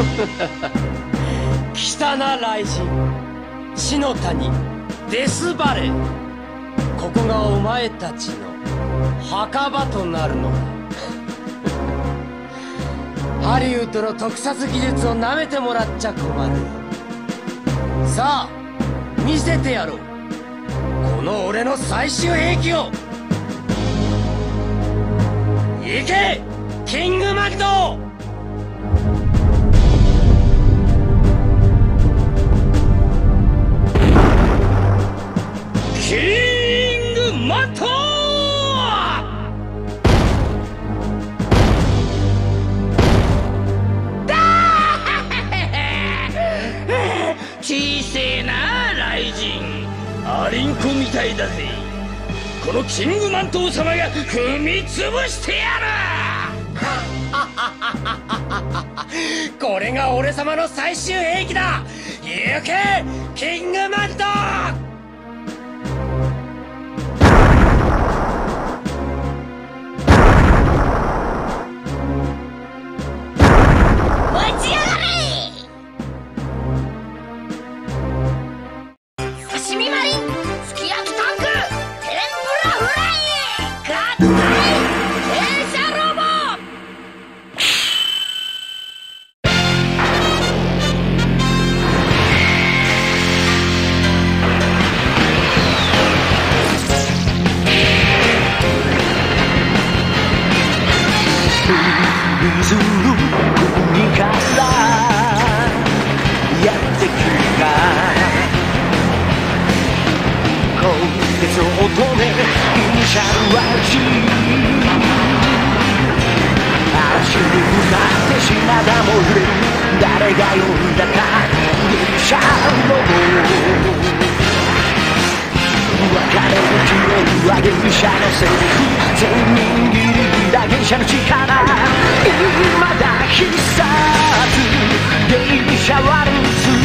来な雷神死の谷デスバレー。ここがお前たちの墓場となるのだ。ハリウッドの特撮技術をなめてもらっちゃ困る。さあ見せてやろう。この俺の最終兵器を。行け!キングマグド!キングマト小せえな雷神アリンコみたいだぜこのキングマントー様が踏みしてやる。これが俺様の最終兵器だ。行けキングマント。の乙女イニシャルは G 足に埋まって死なだもいる誰が呼んだかギリシャの別れの記めはギリシャのセリフ全人ギリだギリシャの力未だ必殺ギリシャワルツ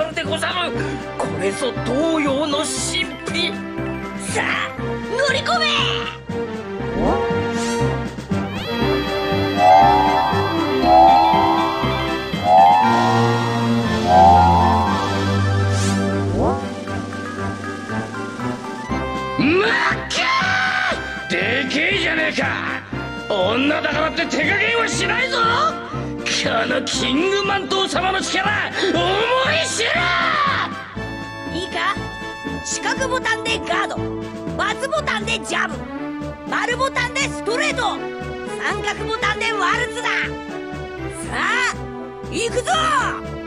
かるでござるこれぞ東洋の神秘。さあ乗り込め！女だからって手加減はしないぞ！このキングマントー様の力思い知れ!いいか?四角ボタンでガードバツボタンでジャブ丸ボタンでストレート三角ボタンでワルツだ。さあ行くぞ!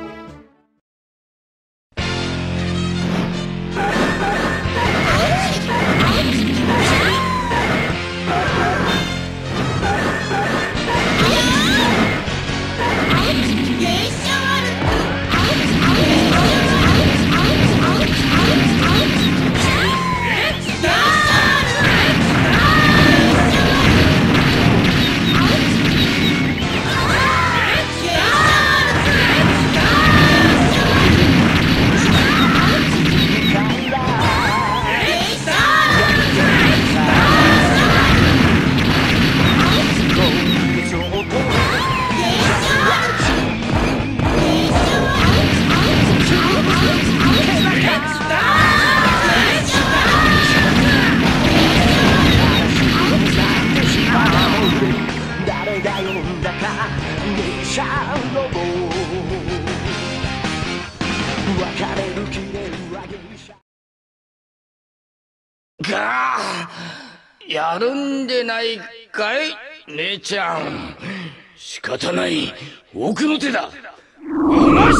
やるんでないかい姉ちゃん。仕方ない。奥の手だ。お待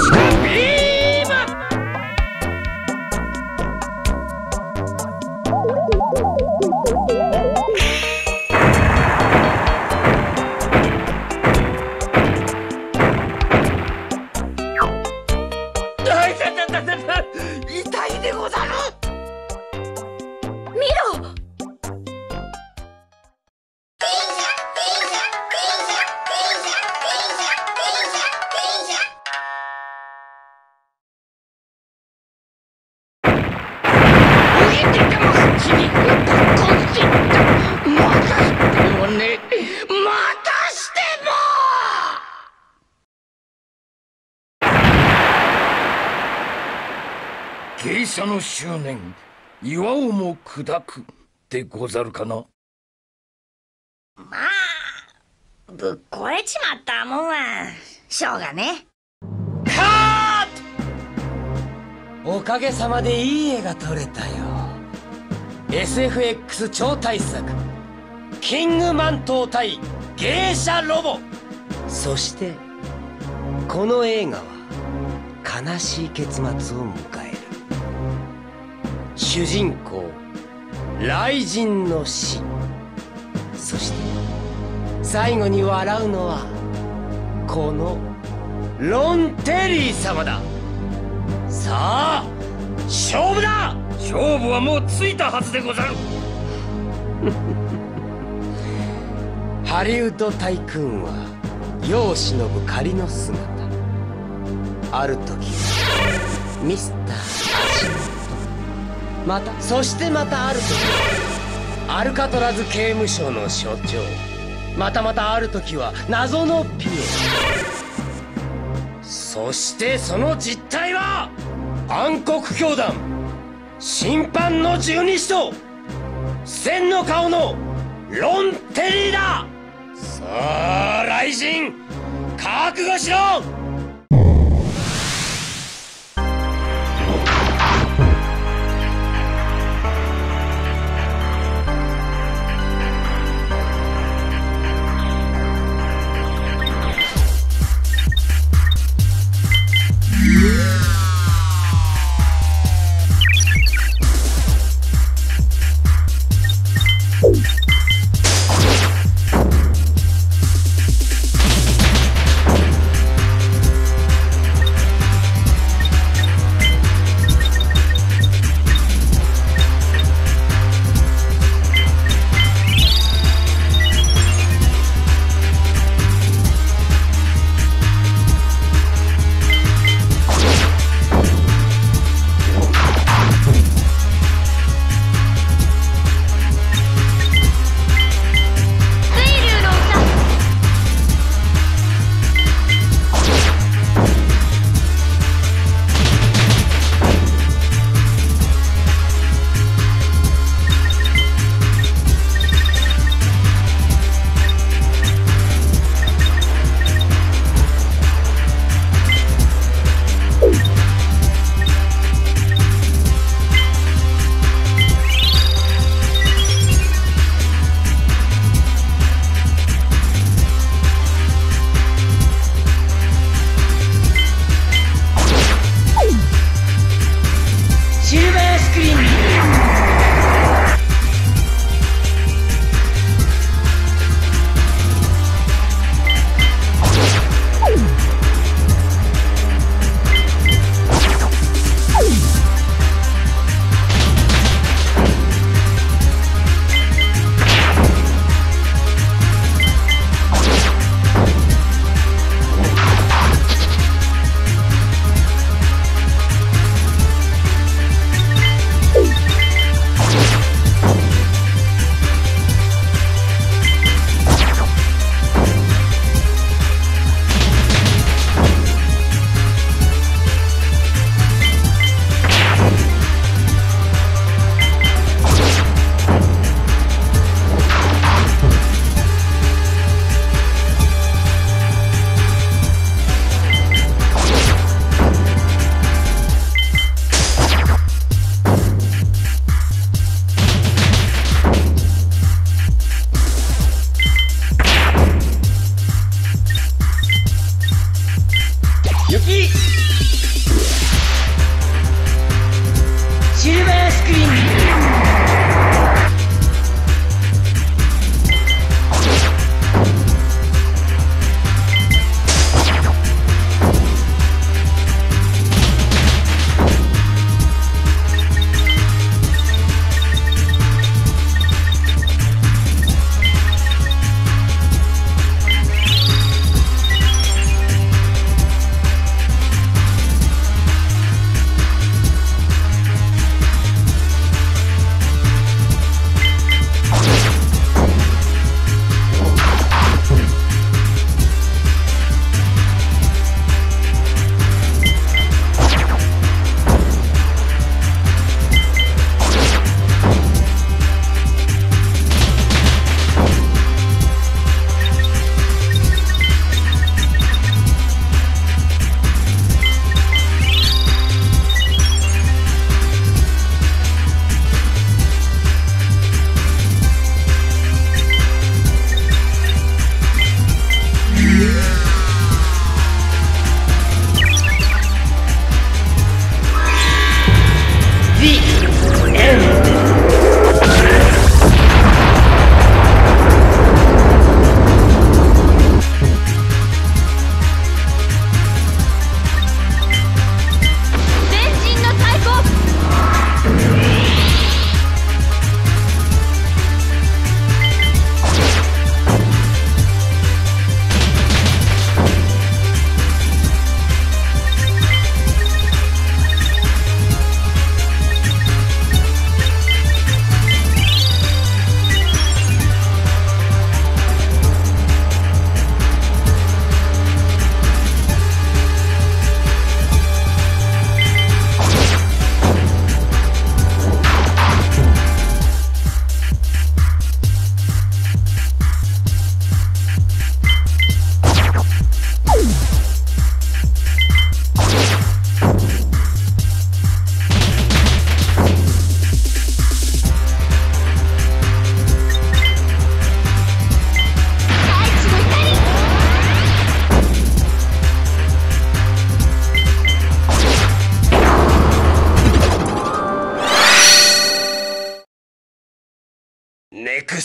芸者の執念岩をも砕くでござるかな。まあぶっ壊れちまったもんはしょうがね。カーおかげさまでいい絵が撮れたよ。SFX 超大作キングマント対芸者ロボ。そしてこの映画は悲しい結末を迎える主人公雷神の死。そして最後に笑うのはこのロン・テリー様だ。さあ勝負だ！勝負はもうついたはずでござる。ハリウッド大君は世を忍ぶ仮の姿。ある時ミスター足元またそしてまたある時アルカトラズ刑務所の所長またまたある時は謎のピエそしてその実態は暗黒教団審判の十二使徒千の顔のロン・テリーだ。さあ雷神覚悟しろ。dream.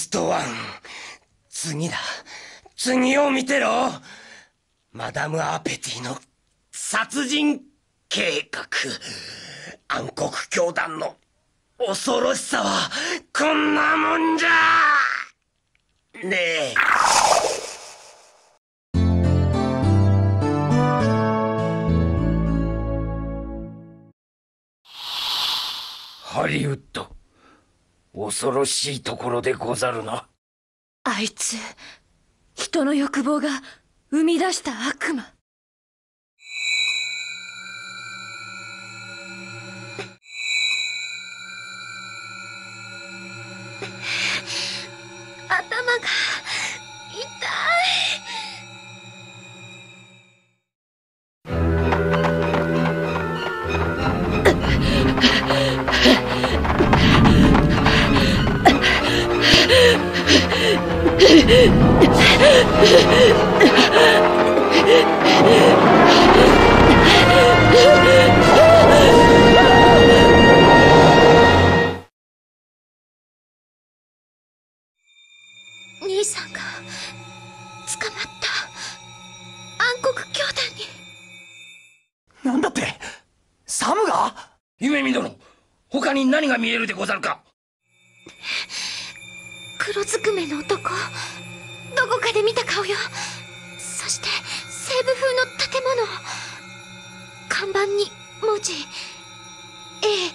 ストワン。次だ。次を見てろ。マダム・アペティの殺人計画。暗黒教団の恐ろしさはこんなもんじゃ。ねえ。恐ろしいところでござるな。あいつ人の欲望が生み出した悪魔。何が見えるでござるか。黒ずくめの男。どこかで見た顔よ。そして西部風の建物。看板に文字。A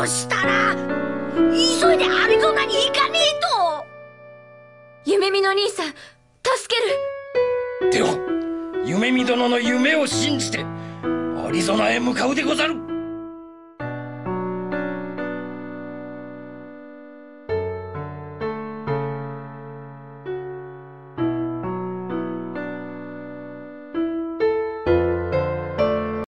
だとしたら急いでアリゾナに行かねえと。夢見の兄さん助ける。では夢見殿の夢を信じてアリゾナへ向かうでござる